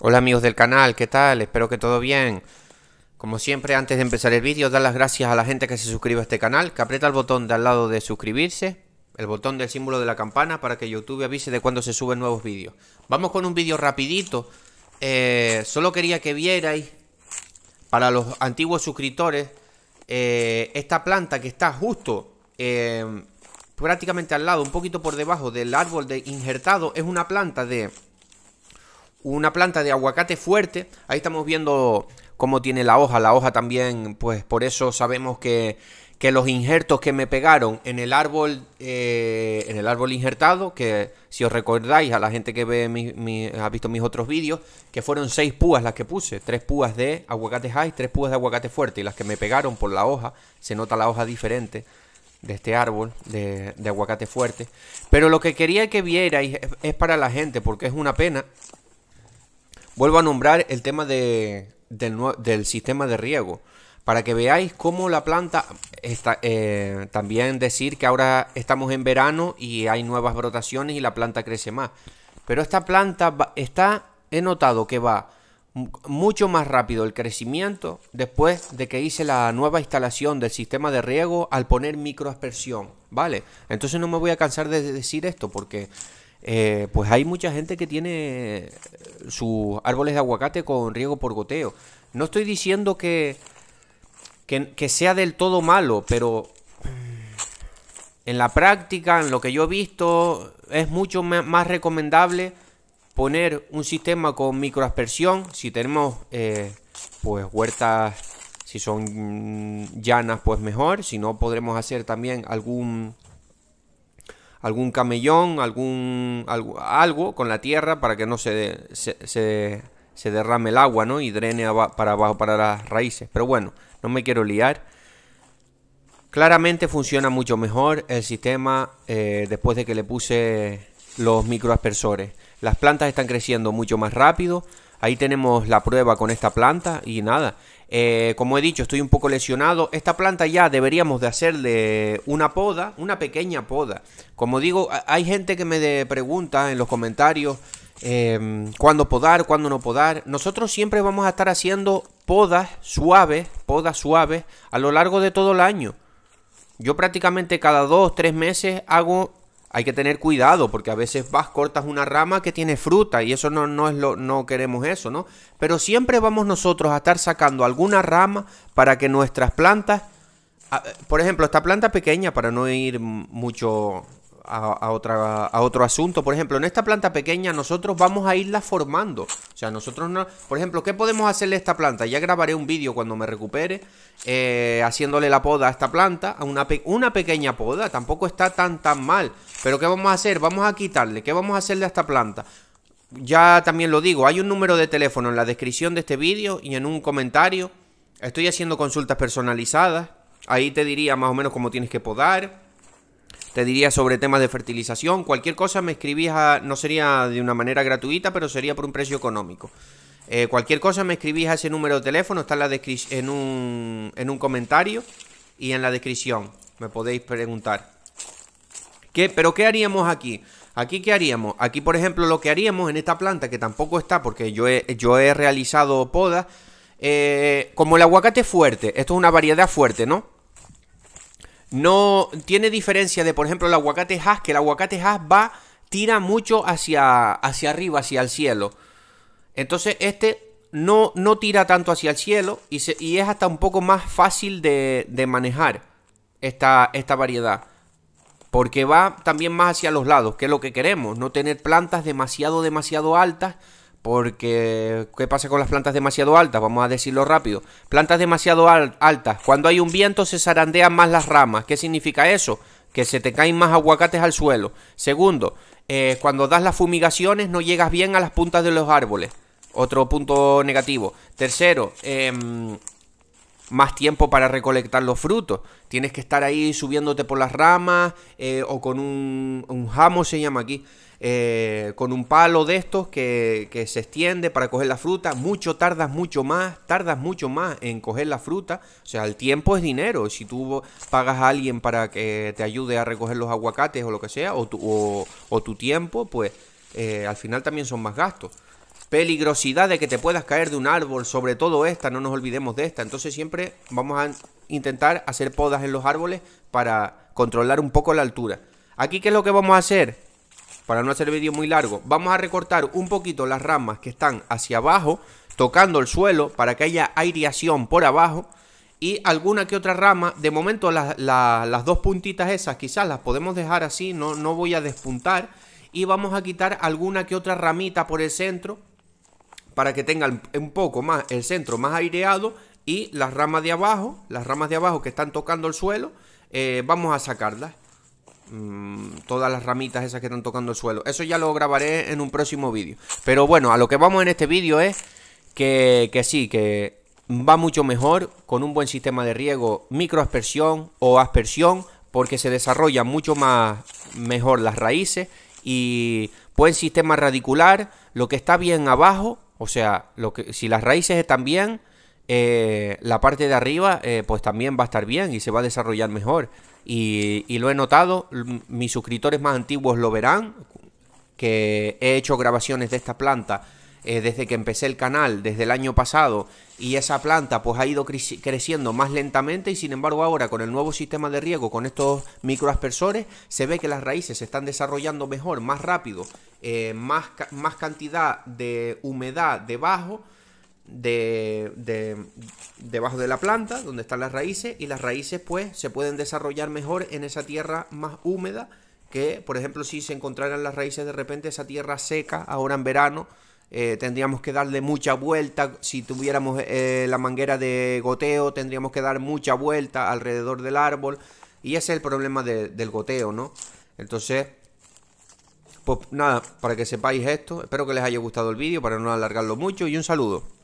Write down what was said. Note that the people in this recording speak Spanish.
Hola amigos del canal, ¿qué tal? Espero que todo bien. Como siempre, antes de empezar el vídeo, dar las gracias a la gente que se suscribe a este canal, que aprieta el botón de al lado de suscribirse, el botón del símbolo de la campana para que YouTube avise de cuando se suben nuevos vídeos. Vamos con un vídeo rapidito. Eh, solo quería que vierais, para los antiguos suscriptores, eh, esta planta que está justo eh, prácticamente al lado, un poquito por debajo del árbol de injertado, es una planta de una planta de aguacate fuerte. Ahí estamos viendo cómo tiene la hoja. La hoja también, pues por eso sabemos que, que los injertos que me pegaron en el árbol, eh, en el árbol injertado, que si os recordáis a la gente que ve mi, ha visto mis otros vídeos, que fueron seis púas las que puse, tres púas de aguacate high, tres púas de aguacate fuerte, y las que me pegaron por la hoja, se nota la hoja diferente de este árbol de, de aguacate fuerte. Pero lo que quería que vierais es para la gente, porque es una pena Vuelvo a nombrar el tema de, del, sistema de riego. Para que veáis cómo la planta está. Eh, también decir que ahora estamos en verano y hay nuevas brotaciones y la planta crece más. Pero esta planta está. He notado que va mucho más rápido el crecimiento después de que hice la nueva instalación del sistema de riego al poner microaspersión, ¿vale? Entonces no me voy a cansar de decir esto porque eh, pues hay mucha gente que tiene sus árboles de aguacate con riego por goteo. No estoy diciendo que, que, sea del todo malo, pero en la práctica, en lo que yo he visto, es mucho más recomendable poner un sistema con microaspersión. Si tenemos eh, pues huertas, si son llanas, pues mejor. Si no, podremos hacer también algún algún camellón, algún algo, con la tierra para que no se, se, se, derrame el agua, ¿no? Y drene para abajo para las raíces. Pero bueno, no me quiero liar. Claramente funciona mucho mejor el sistema eh, después de que le puse los microaspersores. Las plantas están creciendo mucho más rápido. Ahí tenemos la prueba con esta planta y nada. Eh, como he dicho, estoy un poco lesionado. Esta planta ya deberíamos de hacerle una poda, una pequeña poda. Como digo, hay gente que me pregunta en los comentarios eh, cuándo podar, cuándo no podar. Nosotros siempre vamos a estar haciendo podas suaves, podas suaves a lo largo de todo el año. Yo prácticamente cada dos, tres meses hago hay que tener cuidado porque a veces vas, cortas una rama que tiene fruta y eso no, no es lo, no queremos eso, ¿no? Pero siempre vamos nosotros a estar sacando alguna rama para que nuestras plantas, por ejemplo, esta planta pequeña, para no ir mucho a, otra, a otro asunto. Por ejemplo, en esta planta pequeña nosotros vamos a irla formando. O sea, nosotros no... Por ejemplo, ¿qué podemos hacerle a esta planta? Ya grabaré un vídeo cuando me recupere eh, haciéndole la poda a esta planta. A una, una pequeña poda. Tampoco está tan tan mal. Pero ¿qué vamos a hacer? Vamos a quitarle. ¿Qué vamos a hacerle a esta planta? Ya también lo digo, hay un número de teléfono en la descripción de este vídeo y en un comentario. Estoy haciendo consultas personalizadas. Ahí te diría más o menos cómo tienes que podar te diría sobre temas de fertilización. Cualquier cosa me escribís a, no sería de una manera gratuita, pero sería por un precio económico. Eh, cualquier cosa me escribís a ese número de teléfono, está en, la en, un, en un comentario y en la descripción. Me podéis preguntar. ¿Qué, ¿Pero qué haríamos aquí? Aquí, ¿qué haríamos? Aquí, por ejemplo, lo que haríamos en esta planta, que tampoco está porque yo he, realizado podas, eh, como el aguacate fuerte, esto es una variedad fuerte, ¿no? No tiene diferencia de, por ejemplo, el aguacate Hass, que el aguacate Hass va, tira mucho hacia, hacia arriba, hacia el cielo. Entonces este no, no tira tanto hacia el cielo y, y es hasta un poco más fácil de, de manejar esta, esta variedad. Porque va también más hacia los lados, que es lo que queremos, no tener plantas demasiado, demasiado altas porque, ¿qué pasa con las plantas demasiado altas? Vamos a decirlo rápido. Plantas demasiado altas. Cuando hay un viento se zarandean más las ramas. ¿Qué significa eso? Que se te caen más aguacates al suelo. Segundo, eh, cuando das las fumigaciones no llegas bien a las puntas de los árboles. Otro punto negativo. Tercero, em, más tiempo para recolectar los frutos. Tienes que estar ahí subiéndote por las ramas eh, o con un, un jamo se llama aquí. Eh, con un palo de estos que, que, se extiende para coger la fruta. Mucho tardas mucho más, tardas mucho más en coger la fruta. O sea, el tiempo es dinero. Si tú pagas a alguien para que te ayude a recoger los aguacates o lo que sea, o tu, o, tu tiempo, pues eh, al final también son más gastos. Peligrosidad de que te puedas caer de un árbol, sobre todo esta, no nos olvidemos de esta. Entonces siempre vamos a intentar hacer podas en los árboles para controlar un poco la altura. Aquí, ¿qué es lo que vamos a hacer? Para no hacer vídeo muy largo, vamos a recortar un poquito las ramas que están hacia abajo, tocando el suelo, para que haya aireación por abajo. Y alguna que otra rama, de momento las dos puntitas esas quizás las podemos dejar así, no, no voy a despuntar. Y vamos a quitar alguna que otra ramita por el centro, para que tengan un poco más el centro más aireado y las ramas de abajo, las ramas de abajo que están tocando el suelo, eh, vamos a sacarlas. Mm, todas las ramitas esas que están tocando el suelo. Eso ya lo grabaré en un próximo vídeo. Pero bueno, a lo que vamos en este vídeo es que, que sí, que va mucho mejor con un buen sistema de riego microaspersión o aspersión porque se desarrollan mucho más mejor las raíces y buen sistema radicular, lo que está bien abajo, o sea, lo que, si las raíces están bien, eh, la parte de arriba eh, pues también va a estar bien y se va a desarrollar mejor. Y, lo he notado, mis suscriptores más antiguos lo verán, que he hecho grabaciones de esta planta eh, desde que empecé el canal, desde el año pasado, y esa planta pues ha ido creciendo más lentamente y sin embargo ahora con el nuevo sistema de riego, con estos microaspersores, se ve que las raíces se están desarrollando mejor, más rápido, más, más cantidad de humedad debajo, de, debajo de la planta, donde están las raíces, y las raíces pues se pueden desarrollar mejor en esa tierra más húmeda que, por ejemplo, si se encontraran las raíces de repente esa tierra seca, ahora en verano, eh, tendríamos que darle mucha vuelta, si tuviéramos eh, la manguera de goteo, tendríamos que dar mucha vuelta alrededor del árbol, y ese es el problema del goteo, ¿no? Entonces, pues nada, para que sepáis esto, espero que les haya gustado el vídeo, para no alargarlo mucho, y un saludo.